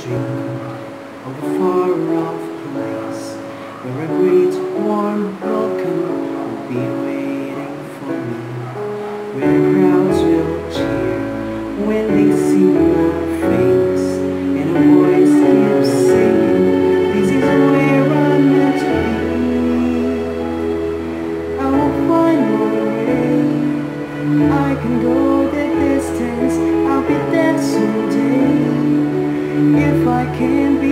dream of a far-off place where a great warm welcome will be waiting for me. Where crowds will cheer when they see my face, and a voice keeps saying, "This is where I'm meant to be." I will find my way. I can go the distance. I'll be there can be